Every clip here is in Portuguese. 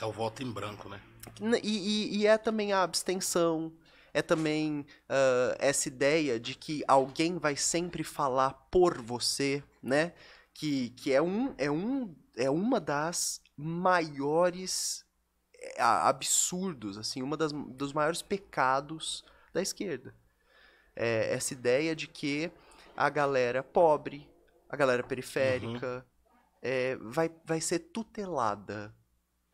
É o voto em branco, né? E, e, e é também a abstenção, é também uh, essa ideia de que alguém vai sempre falar por você, né? Que, que é, um, é, um, é uma das maiores é, absurdos, assim, uma das dos maiores pecados da esquerda. É essa ideia de que a galera pobre, a galera periférica, uhum. é, vai, vai ser tutelada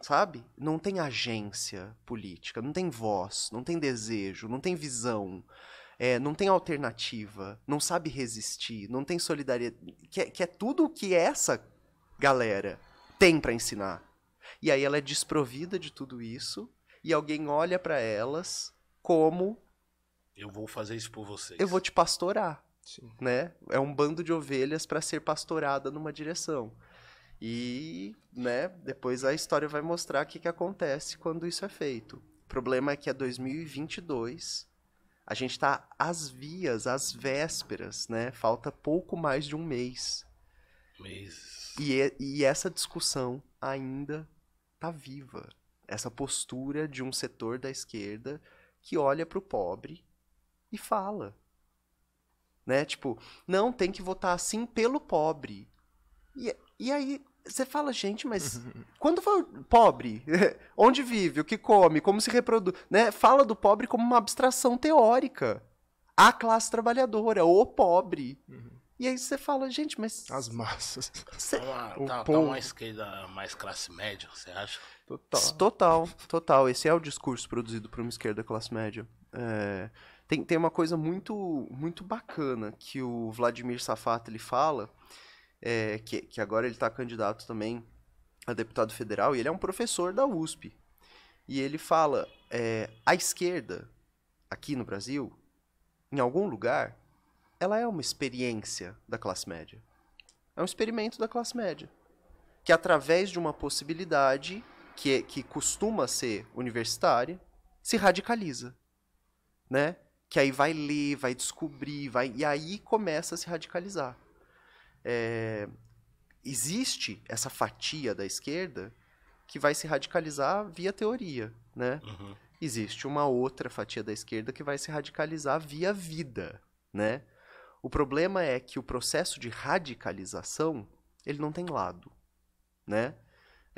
sabe? Não tem agência política, não tem voz, não tem desejo, não tem visão, é, não tem alternativa, não sabe resistir, não tem solidariedade, que é, que é tudo o que essa galera tem para ensinar. E aí ela é desprovida de tudo isso e alguém olha para elas como eu vou fazer isso por vocês. Eu vou te pastorar, Sim. né? É um bando de ovelhas para ser pastorada numa direção. E, né, depois a história vai mostrar o que, que acontece quando isso é feito. O problema é que é 2022, a gente está às vias, às vésperas, né? Falta pouco mais de um mês. Mês. E, e essa discussão ainda tá viva. Essa postura de um setor da esquerda que olha para o pobre e fala. Né? Tipo, não, tem que votar assim pelo pobre. E, e aí você fala, gente, mas quando foi pobre? Onde vive? O que come? Como se reproduz? Né? Fala do pobre como uma abstração teórica. A classe trabalhadora, o pobre. Uhum. E aí você fala, gente, mas. As massas. Cê... Tá, tá, tá uma esquerda mais classe média, você acha? Total. Total, total. Esse é o discurso produzido por uma esquerda classe média. É... Tem, tem uma coisa muito, muito bacana que o Vladimir Safat ele fala é, que, que agora ele está candidato também a deputado federal, e ele é um professor da USP. E ele fala: é, a esquerda, aqui no Brasil, em algum lugar, ela é uma experiência da classe média. É um experimento da classe média. Que através de uma possibilidade que, é, que costuma ser universitária, se radicaliza. Né? Que aí vai ler, vai descobrir, vai, e aí começa a se radicalizar é, existe essa fatia da esquerda que vai se radicalizar via teoria, né? Uhum. Existe uma outra fatia da esquerda que vai se radicalizar via vida, né? O problema é que o processo de radicalização ele não tem lado, né?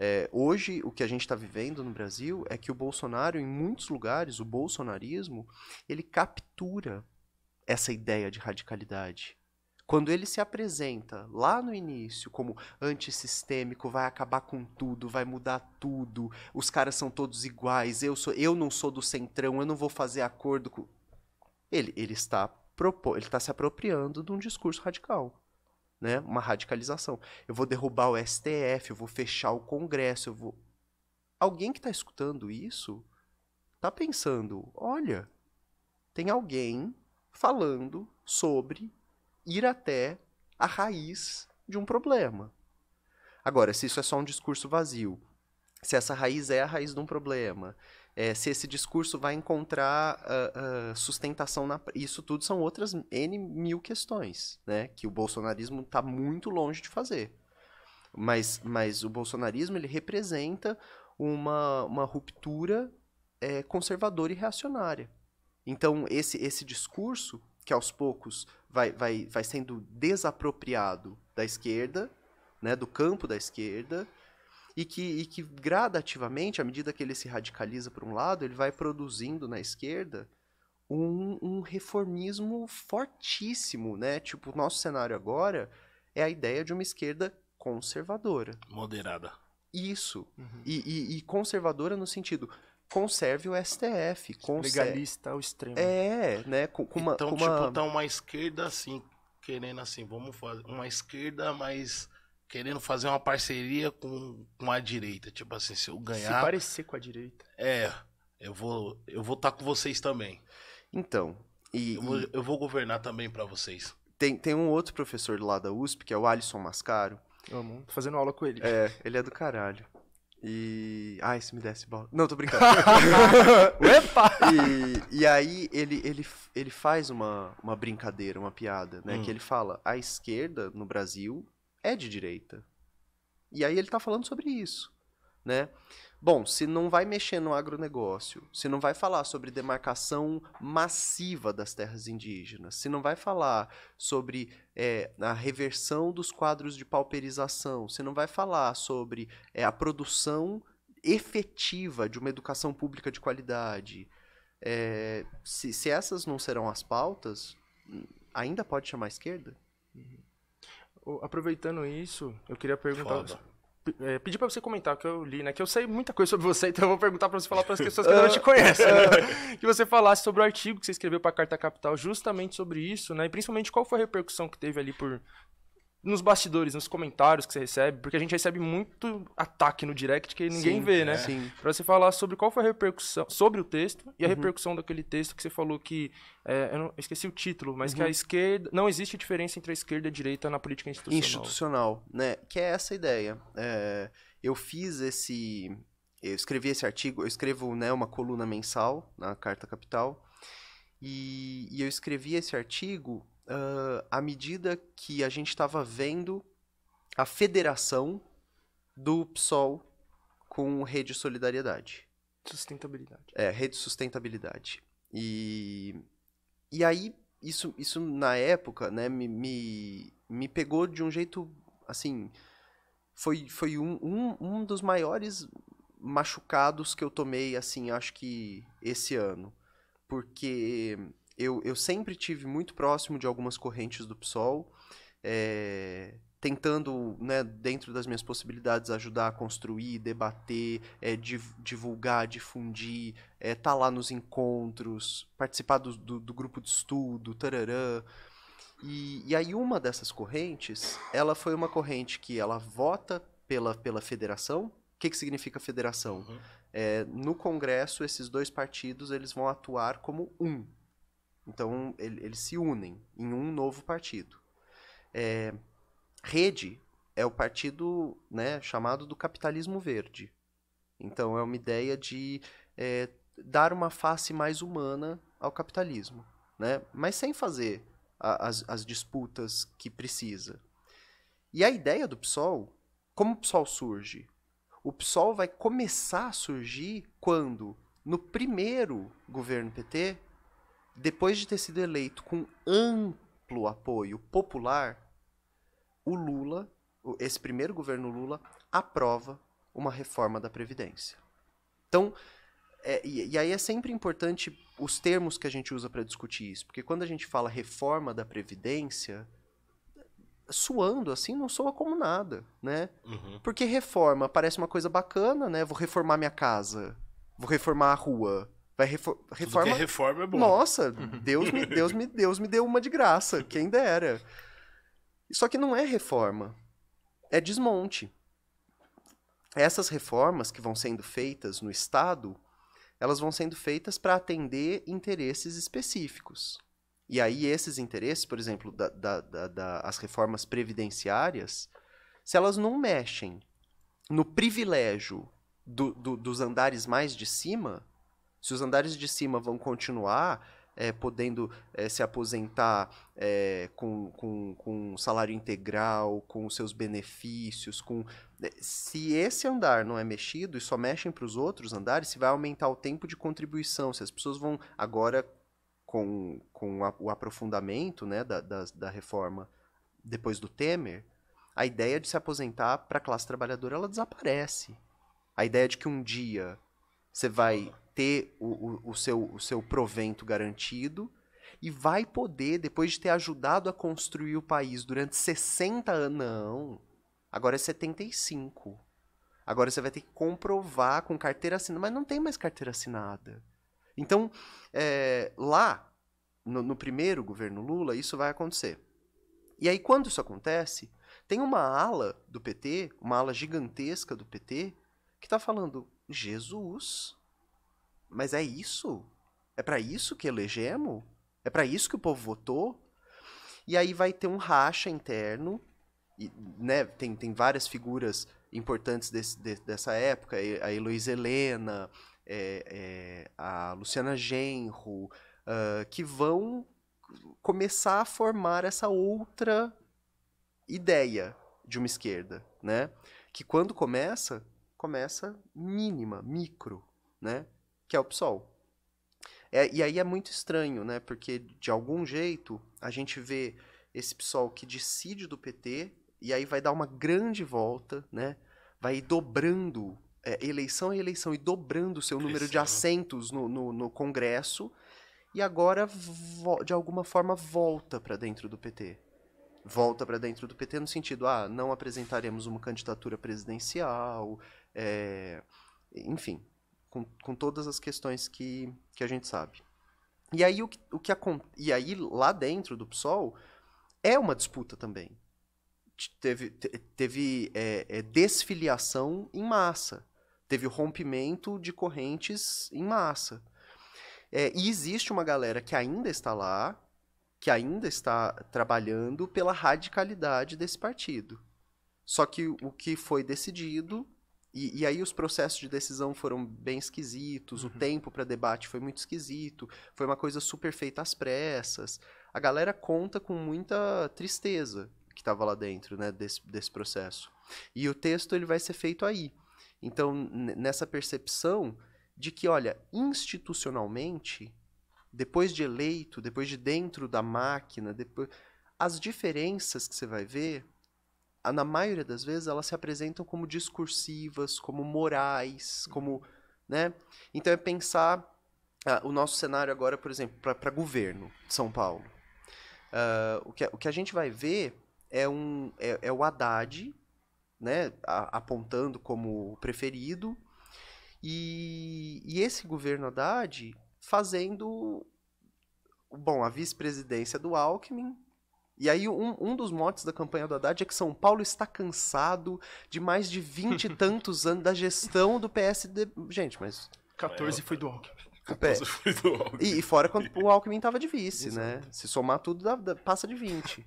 É, hoje, o que a gente está vivendo no Brasil é que o Bolsonaro, em muitos lugares, o bolsonarismo, ele captura essa ideia de radicalidade. Quando ele se apresenta lá no início como antissistêmico, vai acabar com tudo, vai mudar tudo, os caras são todos iguais, eu sou, eu não sou do centrão, eu não vou fazer acordo com. Ele, ele está propo... ele está se apropriando de um discurso radical. Né? Uma radicalização. Eu vou derrubar o STF, eu vou fechar o Congresso, eu vou. Alguém que está escutando isso está pensando: olha, tem alguém falando sobre ir até a raiz de um problema. Agora, se isso é só um discurso vazio, se essa raiz é a raiz de um problema, é, se esse discurso vai encontrar uh, uh, sustentação na. Isso tudo são outras N mil questões, né? Que o bolsonarismo está muito longe de fazer. Mas, mas o bolsonarismo ele representa uma, uma ruptura é, conservadora e reacionária. Então, esse, esse discurso, que aos poucos vai, vai, vai sendo desapropriado da esquerda, né, do campo da esquerda, e que, e que gradativamente, à medida que ele se radicaliza por um lado, ele vai produzindo na esquerda um, um reformismo fortíssimo, né? Tipo, o nosso cenário agora é a ideia de uma esquerda conservadora. Moderada. Isso. Uhum. E, e, e, conservadora no sentido, conserve o STF. Conserve... Legalista ao extremo. É, né? Com, com uma, então, com uma... tipo, tá uma esquerda assim, querendo assim, vamos fazer uma esquerda, mas querendo fazer uma parceria com, com a direita. Tipo assim, se eu ganhar. Se parecer com a direita. É, eu vou eu vou estar tá com vocês também. Então. E, eu, vou, eu vou governar também para vocês. Tem, tem um outro professor lá da USP, que é o Alisson Mascaro. Amo. Tô fazendo aula com ele. É, ele é do caralho. E. Ai, se me desse bola. Não, tô brincando. Epa! E, e aí ele, ele, ele faz uma, uma brincadeira, uma piada, né? Hum. Que ele fala: a esquerda no Brasil é de direita. E aí ele tá falando sobre isso. Né? Bom, se não vai mexer no agronegócio, se não vai falar sobre demarcação massiva das terras indígenas, se não vai falar sobre é, a reversão dos quadros de pauperização, se não vai falar sobre é, a produção efetiva de uma educação pública de qualidade, é, se, se essas não serão as pautas, ainda pode chamar esquerda? Ô, Aproveitando isso, eu queria perguntar. Foda. É, pedir pra você comentar, que eu li, né? Que eu sei muita coisa sobre você, então eu vou perguntar pra você falar pras pessoas que ainda não te conhecem. né? Que você falasse sobre o artigo que você escreveu pra Carta Capital, justamente sobre isso, né? E principalmente qual foi a repercussão que teve ali por. Nos bastidores, nos comentários que você recebe, porque a gente recebe muito ataque no direct que ninguém Sim, vê, né? Sim. Pra você falar sobre qual foi a repercussão, sobre o texto e a repercussão daquele texto que você falou que, é, eu, não- eu esqueci o título, mas que a esquerda, não existe diferença entre a esquerda e a direita na política institucional. institucional, né? Que é essa ideia. É, eu fiz esse, eu escrevi esse artigo, eu escrevo né, uma coluna mensal na Carta Capital e, e eu escrevi esse artigo ah, à medida que a gente estava vendo a federação do PSOL com Rede Solidariedade. Sustentabilidade. É, rede de sustentabilidade. E, e aí, isso, isso na época, né, me, me, me pegou de um jeito, assim, foi, foi um, um, um dos maiores machucados que eu tomei, assim, acho que esse ano. Porque eu, eu sempre tive muito próximo de algumas correntes do PSOL, é, tentando, né, dentro das minhas possibilidades, ajudar a construir, debater, é, div- divulgar, difundir, é, tá lá nos encontros, participar do, do, do grupo de estudo, tararã. E, e aí uma dessas correntes, ela foi uma corrente que ela vota pela, pela federação. O que, que significa federação? Uhum. É, no Congresso, esses dois partidos eles vão atuar como um. Então, ele- eles se unem em um novo partido. É, Rede é o partido né, chamado do capitalismo verde. Então, é uma ideia de é, dar uma face mais humana ao capitalismo, né? mas sem fazer a- as, as disputas que precisa. E a ideia do PSOL, como o PSOL surge? O PSOL vai começar a surgir quando, no primeiro governo PT, depois de ter sido eleito com amplo apoio popular, o Lula, esse primeiro governo Lula, aprova uma reforma da Previdência. Então, é, e, e aí é sempre importante os termos que a gente usa para discutir isso, porque quando a gente fala reforma da Previdência, suando assim não soa como nada, né? Uhum. Porque reforma parece uma coisa bacana, né? Vou reformar minha casa, vou reformar a rua. Vai refor que reforma. é reforma é bom. Nossa, Deus me, Deus me, Deus me deu uma de graça, quem dera. Só que não é reforma, é desmonte. Essas reformas que vão sendo feitas no Estado, elas vão sendo feitas para atender interesses específicos. E aí esses interesses, por exemplo, da, da- da- da- as reformas previdenciárias, se elas não mexem no privilégio do- do- dos andares mais de cima, se os andares de cima vão continuar é, podendo é, se aposentar é, com, com, com salário integral, com seus benefícios, com se esse andar não é mexido e só mexem para os outros andares, se vai aumentar o tempo de contribuição, se as pessoas vão agora com, com a- o aprofundamento né, da, da, da reforma depois do Temer, a ideia de se aposentar para a classe trabalhadora ela desaparece. A ideia de que um dia você vai ter o, o, o seu, o seu provento garantido e vai poder, depois de ter ajudado a construir o país durante 60 anos. Não. Agora é 75. Agora você vai ter que comprovar com carteira assinada, mas não tem mais carteira assinada. Então, é, lá, no, no primeiro governo Lula, isso vai acontecer. E aí, quando isso acontece, tem uma ala do PT, uma ala gigantesca do PT, que está falando: Jesus, mas é isso? É para isso que elegemos? É para isso que o povo votou? E aí vai ter um racha interno, e, né, tem, tem várias figuras importantes desse- de- dessa época, a Heloísa Helena, é, é, a Luciana Genro, ah, que vão começar a formar essa outra ideia de uma esquerda, né? Que quando começa começa mínima, micro, né? Que é o PSOL. É, e aí é muito estranho, né? Porque de algum jeito a gente vê esse PSOL que decide do PT e aí vai dar uma grande volta, né? Vai dobrando é, eleição a eleição e dobrando o seu número de assentos no, no, no Congresso e agora de alguma forma volta para dentro do PT. Volta para dentro do PT no sentido, ah, não apresentaremos uma candidatura presidencial, é, enfim, com, com todas as questões que, que a gente sabe. E aí, o que, o que e aí, lá dentro do PSOL, é uma disputa também. Teve, te- teve é, é, desfiliação em massa. Teve rompimento de correntes em massa. É, e existe uma galera que ainda está lá, que ainda está trabalhando pela radicalidade desse partido. Só que o que foi decidido, e, e aí os processos de decisão foram bem esquisitos, o tempo para debate foi muito esquisito, foi uma coisa super feita às pressas. A galera conta com muita tristeza que estava lá dentro né, desse, desse processo. E o texto ele vai ser feito aí. Então, nessa percepção de que, olha, institucionalmente, depois de eleito, depois de dentro da máquina, depois, as diferenças que você vai ver, na maioria das vezes, elas se apresentam como discursivas, como morais, como, né? Então é pensar ah, o nosso cenário agora, por exemplo, para governo de São Paulo. Ah, o, que, a- o que a gente vai ver é, um, é, é o Haddad, né, a- apontando como preferido, e, e esse governo Haddad fazendo, bom, a vice-presidência do Alckmin. E aí, um, um dos motes da campanha do Haddad é que São Paulo está cansado de mais de vinte e tantos anos da gestão do PSD. Gente, mas 14 foi do Alckmin. foi do Alckmin. e, e fora quando o Alckmin tava de vice, né? Se somar tudo, dá- dá- passa de 20.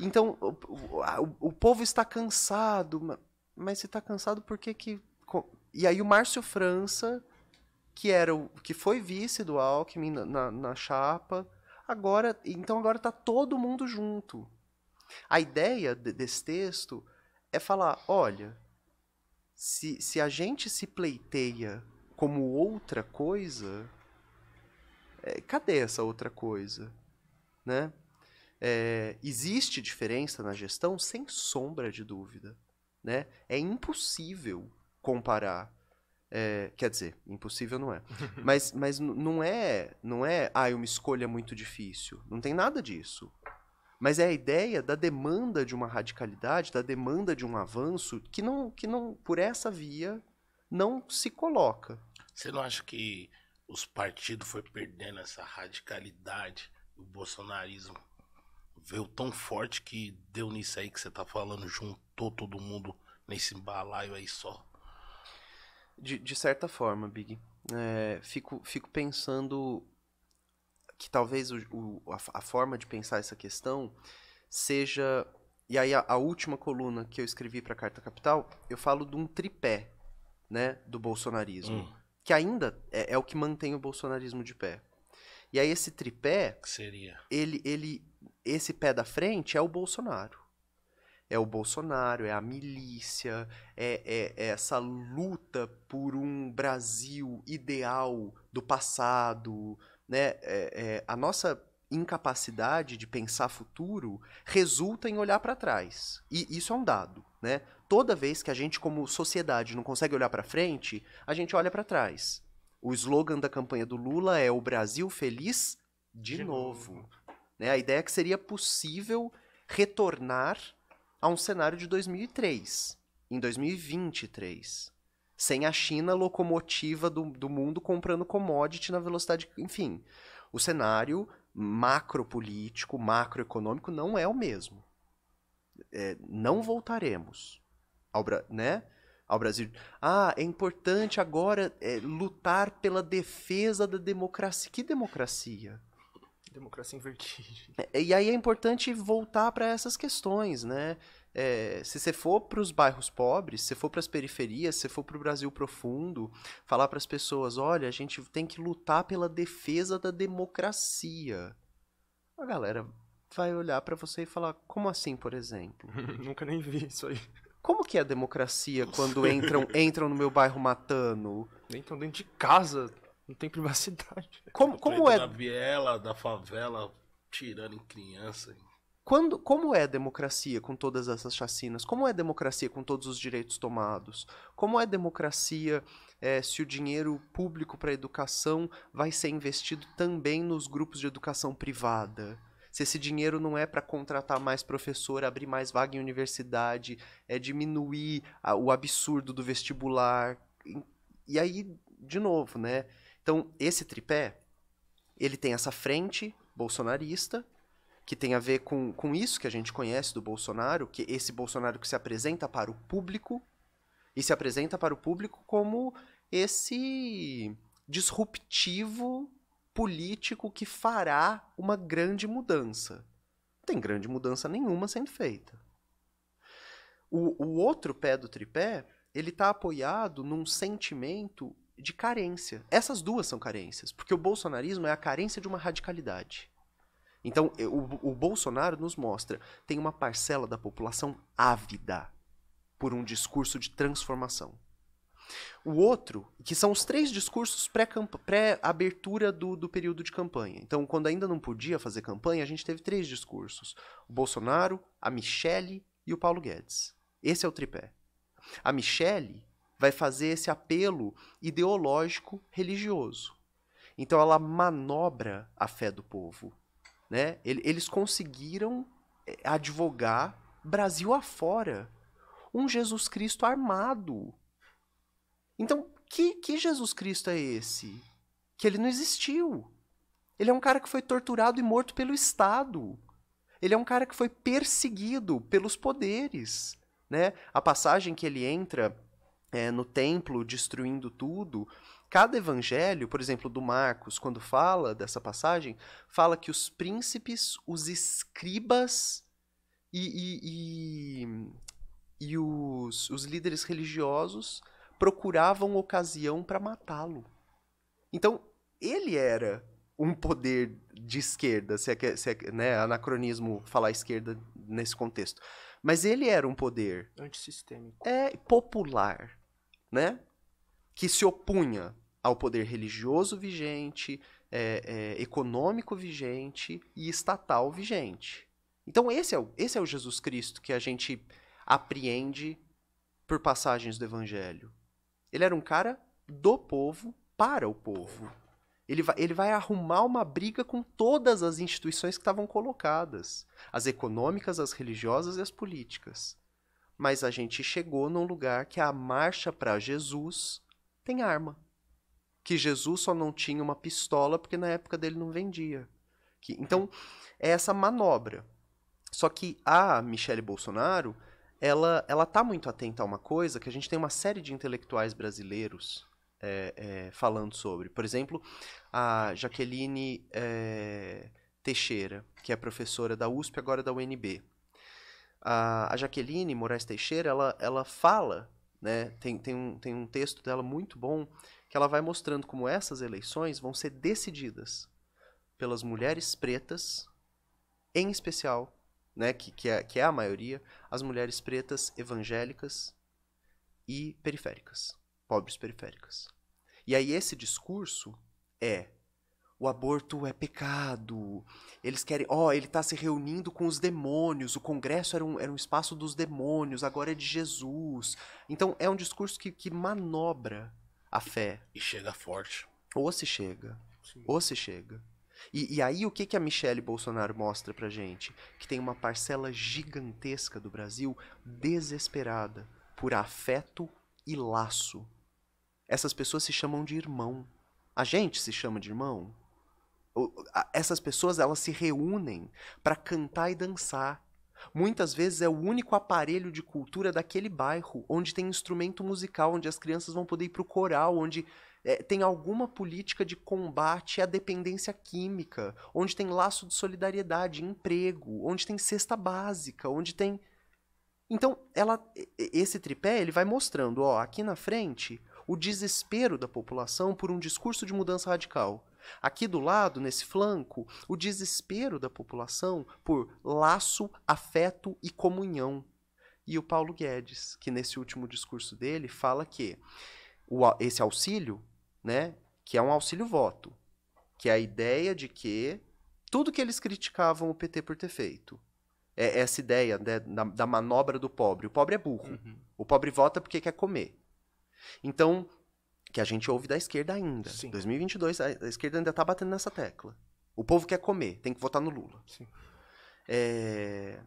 Então, o, o- o- povo está cansado. ma- Mas se está cansado, por que que... E aí o Márcio França, que era o que foi vice do Alckmin na, na, na chapa, agora... Então agora tá todo mundo junto. A ideia de- desse texto é falar, olha, se, se a gente se pleiteia como outra coisa, é, cadê essa outra coisa? Né? É, existe diferença na gestão? Sem sombra de dúvida. Né? É impossível comparar. É, quer dizer, impossível não é. Mas, mas não é, não é, ah, uma escolha muito difícil. Não tem nada disso. Mas é a ideia da demanda de uma radicalidade, da demanda de um avanço que não, que não por essa via não se coloca. Você não acha que os partidos foi perdendo essa radicalidade? O bolsonarismo veio tão forte que deu nisso aí que você tá falando, juntou todo mundo nesse balaio aí só. De, de certa forma, Big. É, fico, fico pensando que talvez o, o- a, a forma de pensar essa questão seja. E aí, a, a última coluna que eu escrevi para a Carta Capital, eu falo de um tripé né, do bolsonarismo. Hum, Que ainda é, é o que mantém o bolsonarismo de pé. E aí, esse tripé que seria? ele, ele, esse pé da frente é o Bolsonaro. É o Bolsonaro, é a milícia, é, é- é essa luta por um Brasil ideal do passado, né? É- é, a nossa incapacidade de pensar futuro resulta em olhar para trás. E isso é um dado, né? Toda vez que a gente, como sociedade, não consegue olhar para frente, a gente olha para trás. O slogan da campanha do Lula é o Brasil feliz de, De novo. novo. Né? A ideia é que seria possível retornar a um cenário de 2003, em 2023, sem a China locomotiva do, do mundo comprando commodity na velocidade. Enfim, o cenário macropolítico, macroeconômico não é o mesmo. É, não voltaremos ao, né, ao Brasil. Ah, é importante agora é, lutar pela defesa da democracia. Que democracia? Democracia em vertigem. É, E aí é importante voltar para essas questões, né? É, se você for para os bairros pobres, se for para as periferias, se for para o Brasil profundo, falar para as pessoas, olha, a gente tem que lutar pela defesa da democracia. A galera vai olhar para você e falar, como assim, por exemplo? Nunca nem vi isso aí. Como que é a democracia quando entram, entram no meu bairro matando? Entram dentro de casa, não tem privacidade. Como, como é Da viela, da favela, tirando em criança. quando, como é a democracia com todas essas chacinas? Como é a democracia com todos os direitos tomados? Como é a democracia eh, se o dinheiro público para educação vai ser investido também nos grupos de educação privada? Se esse dinheiro não é para contratar mais professor, abrir mais vaga em universidade, é diminuir a- o absurdo do vestibular. E, e aí, de novo, né? Então, esse tripé, ele tem essa frente bolsonarista, que tem a ver com, com isso que a gente conhece do Bolsonaro, que esse Bolsonaro que se apresenta para o público, e se apresenta para o público como esse disruptivo político que fará uma grande mudança. Não tem grande mudança nenhuma sendo feita. O, o outro pé do tripé, ele está apoiado num sentimento de carência. Essas duas são carências, porque o bolsonarismo é a carência de uma radicalidade. Então, e- o, o Bolsonaro nos mostra, tem uma parcela da população ávida por um discurso de transformação. O outro, que são os três discursos pré-abertura do, do período de campanha. Então, quando ainda não podia fazer campanha, a gente teve três discursos: o Bolsonaro, a Michele e o Paulo Guedes. Esse é o tripé. A Michele vai fazer esse apelo ideológico religioso. Então, ela manobra a fé do povo. Né? Ele- Eles conseguiram eh, advogar Brasil afora um Jesus Cristo armado. Então, que, que Jesus Cristo é esse? Que ele não existiu. Ele é um cara que foi torturado e morto pelo Estado. Ele é um cara que foi perseguido pelos poderes. Né? A passagem que ele entra é, no templo destruindo tudo. Cada evangelho, por exemplo, do Marcos, quando fala dessa passagem, fala que os príncipes, os escribas e, e, e, e os, os líderes religiosos procuravam ocasião para matá-lo. Então, ele era um poder de esquerda, se é, que, se é né, anacronismo falar esquerda nesse contexto. Mas ele era um poder Antissistêmico. é popular, né? Que se opunha ao poder religioso vigente, é, é, econômico vigente e estatal vigente. Então esse é, o, esse é o Jesus Cristo que a gente apreende por passagens do Evangelho. Ele era um cara do povo para o povo. Ele vai, ele vai arrumar uma briga com todas as instituições que estavam colocadas: as econômicas, as religiosas e as políticas. Mas a gente chegou num lugar que a marcha para Jesus tem arma. Que Jesus só não tinha uma pistola porque na época dele não vendia. Que- então, é essa manobra. Só que a Michele Bolsonaro, ela, ela tá muito atenta a uma coisa que a gente tem uma série de intelectuais brasileiros é, é, falando sobre. Por exemplo, a Jaqueline é, Teixeira, que é professora da USP, agora da UNB. A, a Jaqueline Moraes Teixeira, ela, ela fala, né, tem, tem, um, tem um texto dela muito bom, que ela vai mostrando como essas eleições vão ser decididas pelas mulheres pretas, em especial, né, que, que, é, que é a maioria, as mulheres pretas evangélicas e periféricas, pobres periféricas. E aí esse discurso é o aborto é pecado. Eles querem, ó, ele está se reunindo com os demônios. O Congresso era um, era um espaço dos demônios, agora é de Jesus. Então é um discurso que, que manobra a fé. E chega forte. Ou se chega, ou se chega. E, e aí o que, que a Michelle Bolsonaro mostra pra gente? Que tem uma parcela gigantesca do Brasil desesperada por afeto e laço. Essas pessoas se chamam de irmão. A gente se chama de irmão. O- Essas pessoas elas se reúnem para cantar e dançar. Muitas vezes é o único aparelho de cultura daquele bairro, onde tem instrumento musical, onde as crianças vão poder ir pro coral, onde é, tem alguma política de combate à dependência química, onde tem laço de solidariedade, emprego, onde tem cesta básica, onde tem. Então, ela, esse tripé ele vai mostrando, ó, aqui na frente, o desespero da população por um discurso de mudança radical. Aqui do lado, nesse flanco, o desespero da população por laço, afeto e comunhão. e o Paulo Guedes, que nesse último discurso dele fala que o, esse auxílio, né, que é um auxílio voto, que é a ideia de que tudo que eles criticavam o PT por ter feito, é essa ideia né, da, da, manobra do pobre. O pobre é burro. Uhum. O pobre vota porque quer comer. Então, que a gente ouve da esquerda ainda. Sim. 2022, a, a esquerda ainda está batendo nessa tecla. O povo quer comer, tem que votar no Lula. É...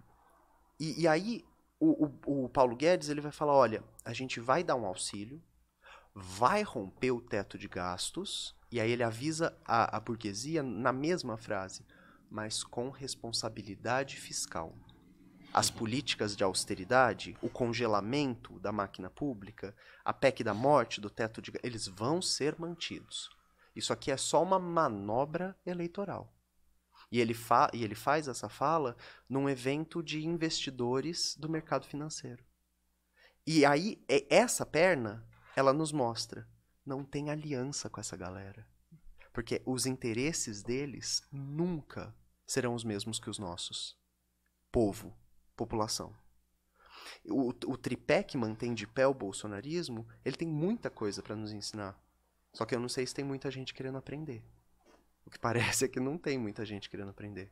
E, e, aí, o, o, o Paulo Guedes ele vai falar: olha, a gente vai dar um auxílio, vai romper o teto de gastos, e aí ele avisa a, a burguesia na mesma frase, mas com responsabilidade fiscal. As políticas de austeridade, o congelamento da máquina pública, a PEC da morte, do teto de. eles vão ser mantidos. Isso aqui é só uma manobra eleitoral. E ele, fa e ele faz essa fala num evento de investidores do mercado financeiro. E aí, essa perna, ela nos mostra não tem aliança com essa galera. Porque os interesses deles nunca serão os mesmos que os nossos. Povo, população. O, o tripé que mantém de pé o bolsonarismo, ele tem muita coisa para nos ensinar. Só que eu não sei se tem muita gente querendo aprender. O que parece é que não tem muita gente querendo aprender.